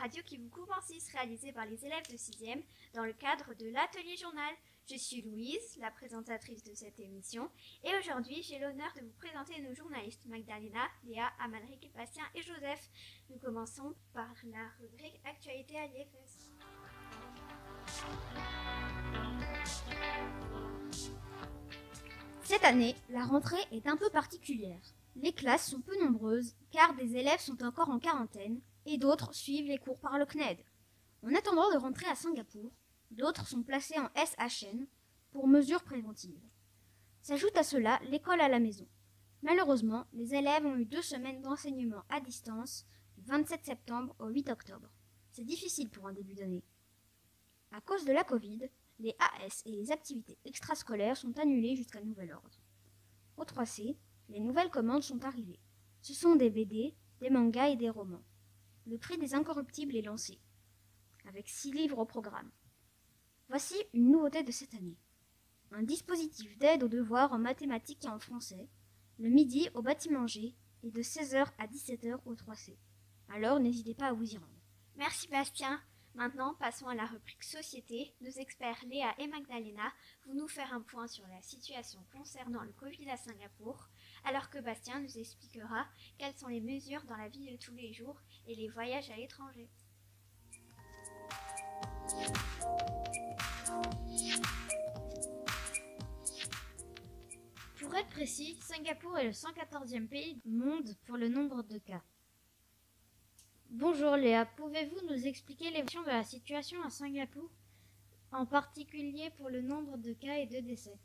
radio qui vous coupe en 6 réalisée par les élèves de 6e dans le cadre de l'atelier journal. Je suis Louise, la présentatrice de cette émission, et aujourd'hui j'ai l'honneur de vous présenter nos journalistes Magdalena, Léa, Amalric, Bastien et Joseph. Nous commençons par la rubrique Actualité à l'IFS. Cette année, la rentrée est un peu particulière. Les classes sont peu nombreuses car des élèves sont encore en quarantaine et d'autres suivent les cours par le CNED. En attendant de rentrer à Singapour, d'autres sont placés en SHN pour mesures préventives. S'ajoute à cela l'école à la maison. Malheureusement, les élèves ont eu deux semaines d'enseignement à distance du 27 septembre au 8 octobre. C'est difficile pour un début d'année. À cause de la Covid, les AS et les activités extrascolaires sont annulées jusqu'à nouvel ordre. Au 3C, les nouvelles commandes sont arrivées. Ce sont des BD, des mangas et des romans. Le prix des incorruptibles est lancé, avec six livres au programme. Voici une nouveauté de cette année. Un dispositif d'aide aux devoirs en mathématiques et en français, le midi au bâtiment G et de 16h à 17h au 3C. Alors n'hésitez pas à vous y rendre. Merci Bastien. Maintenant, passons à la rubrique Société. Nos experts Léa et Magdalena vont nous faire un point sur la situation concernant le Covid à Singapour, alors que Bastien nous expliquera quelles sont les mesures dans la vie de tous les jours et les voyages à l'étranger. Pour être précis, Singapour est le 114e pays du monde pour le nombre de cas. Bonjour Léa, pouvez-vous nous expliquer l'évolution de la situation à Singapour, en particulier pour le nombre de cas et de décès?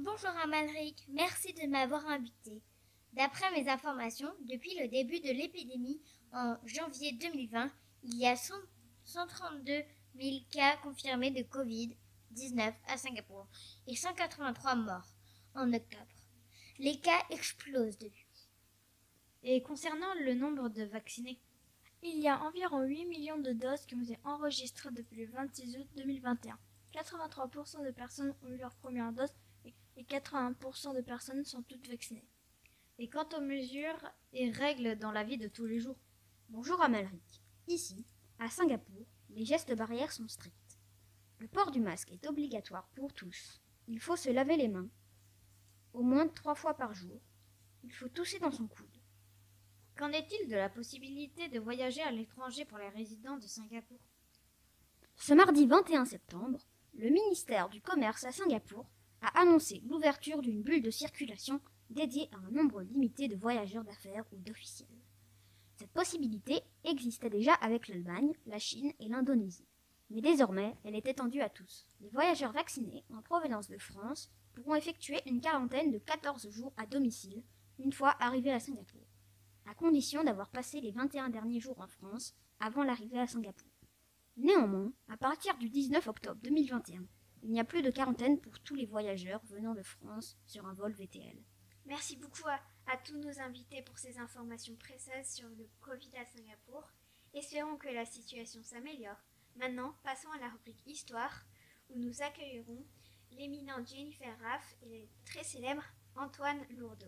Bonjour Amalric, merci de m'avoir invité. D'après mes informations, depuis le début de l'épidémie en janvier 2020, il y a 132 000 cas confirmés de Covid-19 à Singapour et 183 morts en octobre. Les cas explosent depuis. Et concernant le nombre de vaccinés il y a environ 8 millions de doses qui ont été enregistrées depuis le 26 août 2021. 83% de personnes ont eu leur première dose et 80% de personnes sont toutes vaccinées. Et quant aux mesures et règles dans la vie de tous les jours Bonjour Amalric. Ici, à Singapour, les gestes barrières sont stricts. Le port du masque est obligatoire pour tous. Il faut se laver les mains, au moins trois fois par jour. Il faut tousser dans son coude. Qu'en est-il de la possibilité de voyager à l'étranger pour les résidents de Singapour? Ce mardi 21 septembre, le ministère du Commerce à Singapour a annoncé l'ouverture d'une bulle de circulation dédiée à un nombre limité de voyageurs d'affaires ou d'officiels. Cette possibilité existait déjà avec l'Allemagne, la Chine et l'Indonésie. Mais désormais, elle est étendue à tous. Les voyageurs vaccinés en provenance de France pourront effectuer une quarantaine de 14 jours à domicile une fois arrivés à Singapour à condition d'avoir passé les 21 derniers jours en France avant l'arrivée à Singapour. Néanmoins, à partir du 19 octobre 2021, il n'y a plus de quarantaine pour tous les voyageurs venant de France sur un vol VTL. Merci beaucoup à, à tous nos invités pour ces informations précieuses sur le Covid à Singapour. Espérons que la situation s'améliore. Maintenant, passons à la rubrique Histoire, où nous accueillerons l'éminente Jennifer Raff et le très célèbre Antoine Lourdeau.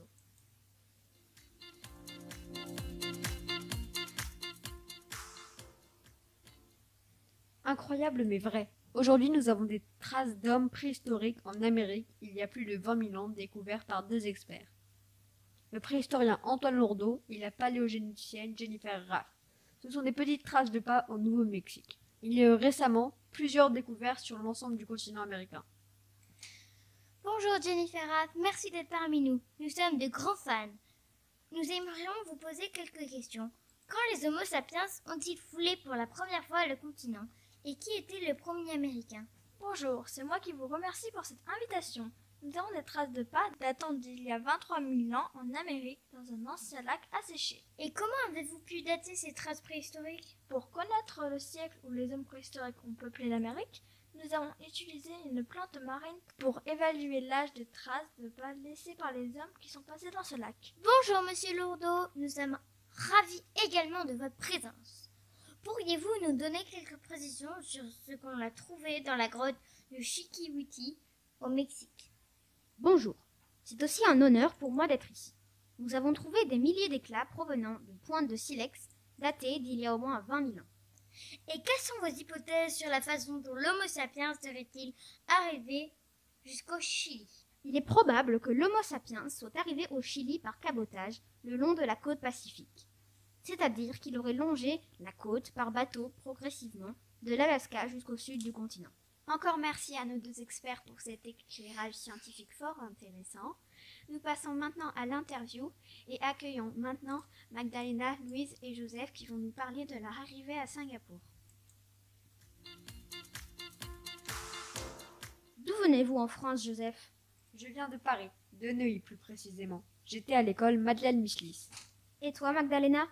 Incroyable mais vrai. Aujourd'hui, nous avons des traces d'hommes préhistoriques en Amérique il y a plus de 20 000 ans découvertes par deux experts. Le préhistorien Antoine Lourdeau et la paléogénicienne Jennifer Raff. Ce sont des petites traces de pas au Nouveau-Mexique. Il y a eu récemment plusieurs découvertes sur l'ensemble du continent américain. Bonjour Jennifer Raff, merci d'être parmi nous. Nous sommes de grands fans. Nous aimerions vous poser quelques questions. Quand les Homo sapiens ont-ils foulé pour la première fois le continent? Et qui était le premier Américain? Bonjour, c'est moi qui vous remercie pour cette invitation. Nous avons des traces de pas datant d'il y a 23 000 ans en Amérique, dans un ancien lac asséché. Et comment avez-vous pu dater ces traces préhistoriques? Pour connaître le siècle où les hommes préhistoriques ont peuplé l'Amérique, nous avons utilisé une plante marine pour évaluer l'âge des traces de pas laissées par les hommes qui sont passés dans ce lac. Bonjour Monsieur Lourdeau, nous sommes ravis également de votre présence. Pourriez-vous nous donner quelques précisions sur ce qu'on a trouvé dans la grotte de Chiquihuiti au Mexique? Bonjour, c'est aussi un honneur pour moi d'être ici. nous avons trouvé des milliers d'éclats provenant de pointes de silex datées d'il y a au moins 20 000 ans. Et quelles sont vos hypothèses sur la façon dont l'Homo sapiens serait-il arrivé jusqu'au Chili? Il est probable que l'Homo sapiens soit arrivé au Chili par cabotage le long de la côte pacifique. C'est-à-dire qu'il aurait longé la côte par bateau progressivement de l'Alaska jusqu'au sud du continent. Encore merci à nos deux experts pour cet éclairage scientifique fort intéressant. Nous passons maintenant à l'interview et accueillons maintenant Magdalena, Louise et Joseph qui vont nous parler de leur arrivée à Singapour. D'où venez-vous en France, Joseph? Je viens de Paris, de Neuilly plus précisément. J'étais à l'école Madeleine Michelis. Et toi, Magdalena?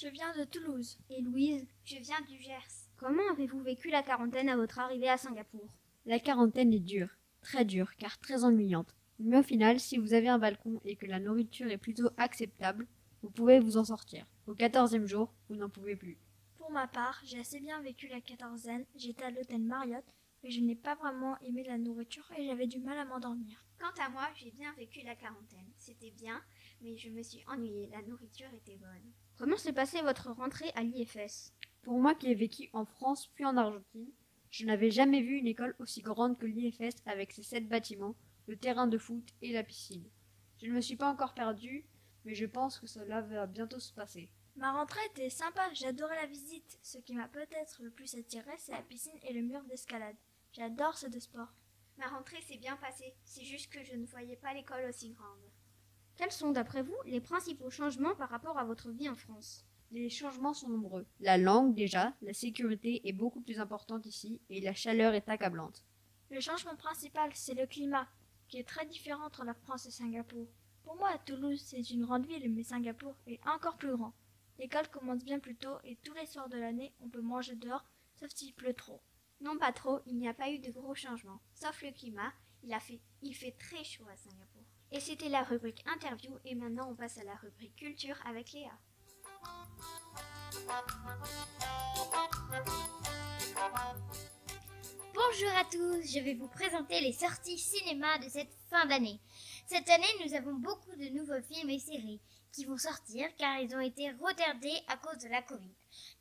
Je viens de Toulouse. Et Louise Je viens du Gers. Comment avez-vous vécu la quarantaine à votre arrivée à Singapour? La quarantaine est dure, très dure, car très ennuyante. Mais au final, si vous avez un balcon et que la nourriture est plutôt acceptable, vous pouvez vous en sortir. Au quatorzième jour, vous n'en pouvez plus. Pour ma part, j'ai assez bien vécu la quatorzaine. J'étais à l'hôtel Marriott, mais je n'ai pas vraiment aimé la nourriture et j'avais du mal à m'endormir. Quant à moi, j'ai bien vécu la quarantaine. C'était bien, mais je me suis ennuyée. La nourriture était bonne. Comment s'est passée votre rentrée à l'IFS Pour moi qui ai vécu en France puis en Argentine, je n'avais jamais vu une école aussi grande que l'IFS avec ses sept bâtiments, le terrain de foot et la piscine. Je ne me suis pas encore perdue, mais je pense que cela va bientôt se passer. Ma rentrée était sympa, j'adorais la visite. Ce qui m'a peut-être le plus attiré, c'est la piscine et le mur d'escalade. J'adore ce deux sports. Ma rentrée s'est bien passée, c'est juste que je ne voyais pas l'école aussi grande. Quels sont, d'après vous, les principaux changements par rapport à votre vie en France? Les changements sont nombreux. La langue déjà, la sécurité est beaucoup plus importante ici et la chaleur est accablante. Le changement principal, c'est le climat, qui est très différent entre la France et Singapour. Pour moi, Toulouse, c'est une grande ville, mais Singapour est encore plus grand. L'école commence bien plus tôt et tous les soirs de l'année, on peut manger dehors, sauf s'il pleut trop. Non, pas trop, il n'y a pas eu de gros changements. Sauf le climat, il, a fait, il fait très chaud à Singapour. Et c'était la rubrique interview, et maintenant on passe à la rubrique culture avec Léa. Bonjour à tous, je vais vous présenter les sorties cinéma de cette fin d'année. Cette année, nous avons beaucoup de nouveaux films et séries qui vont sortir car ils ont été retardés à cause de la Covid.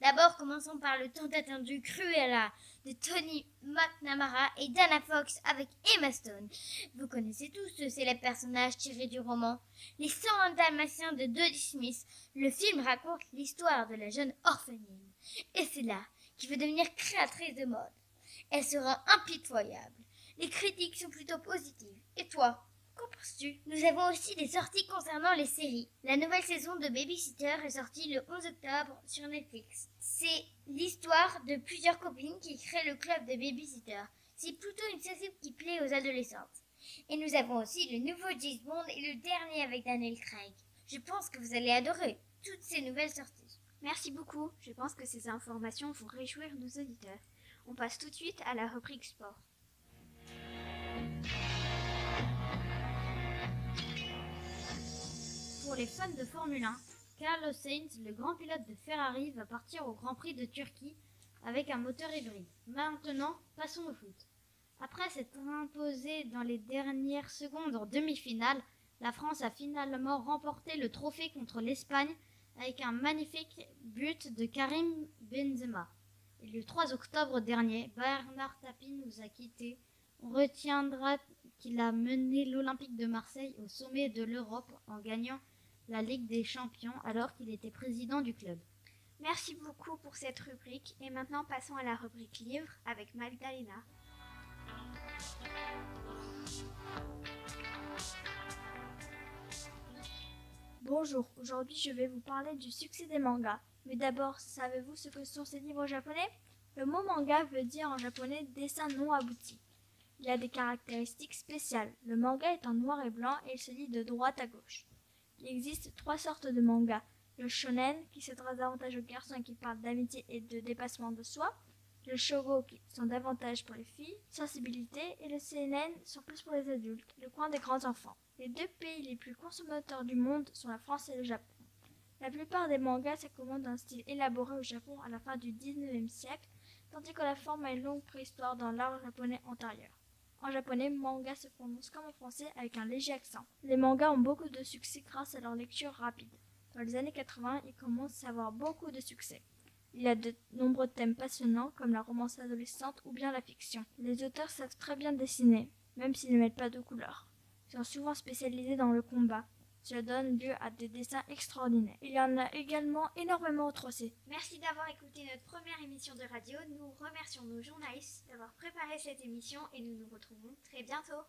D'abord, commençons par le tant attendu Cruella de Tony McNamara et Dana Fox avec Emma Stone. Vous connaissez tous ce célèbre personnage tiré du roman Les 101 Dalmatiens de Dodie Smith. Le film raconte l'histoire de la jeune orpheline. Et c'est là qui veut devenir créatrice de mode. Elle sera impitoyable. Les critiques sont plutôt positives. Et toi, Qu'en penses-tu? Nous avons aussi des sorties concernant les séries. La nouvelle saison de Babysitter est sortie le 11 octobre sur Netflix. C'est l'histoire de plusieurs copines qui créent le club de Babysitter. C'est plutôt une série qui plaît aux adolescentes. Et nous avons aussi le nouveau James Bond et le dernier avec Daniel Craig. Je pense que vous allez adorer toutes ces nouvelles sorties. Merci beaucoup, je pense que ces informations vont réjouir nos auditeurs. On passe tout de suite à la rubrique sport. Pour les fans de Formule 1, Carlos Sainz, le grand pilote de Ferrari, va partir au Grand Prix de Turquie avec un moteur hybride. Maintenant, passons au foot. Après s'être imposée dans les dernières secondes en demi-finale, la France a finalement remporté le trophée contre l'Espagne avec un magnifique but de Karim Benzema. Le 3 octobre dernier, Bernard Tapie nous a quittés. On retiendra qu'il a mené l'Olympique de Marseille au sommet de l'Europe en gagnant la Ligue des Champions alors qu'il était président du club. Merci beaucoup pour cette rubrique et maintenant passons à la rubrique livre avec Magdalena. Bonjour, aujourd'hui je vais vous parler du succès des mangas. Mais d'abord, savez-vous ce que sont ces livres japonais? Le mot manga veut dire en japonais dessin non abouti. Il a des caractéristiques spéciales. Le manga est en noir et blanc et il se lit de droite à gauche. Il existe trois sortes de mangas. Le shonen, qui s'adresse davantage aux garçons et qui parle d'amitié et de dépassement de soi. Le shogo, qui sont davantage pour les filles. Sensibilité. Et le seinen sont plus pour les adultes, le coin des grands enfants. Les deux pays les plus consommateurs du monde sont la France et le Japon. La plupart des mangas s'accommodent d'un style élaboré au Japon à la fin du XIXe siècle, tandis que la forme a une longue préhistoire dans l'art japonais antérieur. En japonais, manga se prononce comme en français avec un léger accent. Les mangas ont beaucoup de succès grâce à leur lecture rapide. Dans les années 80, ils commencent à avoir beaucoup de succès. Il y a de nombreux thèmes passionnants comme la romance adolescente ou bien la fiction. Les auteurs savent très bien dessiner, même s'ils ne mettent pas de couleurs. Ils sont souvent spécialisés dans le combat. Cela donne lieu à des dessins extraordinaires. Il y en a également énormément au trossé. Merci d'avoir écouté notre première émission de radio. Nous remercions nos journalistes d'avoir préparé cette émission et nous nous retrouvons très bientôt.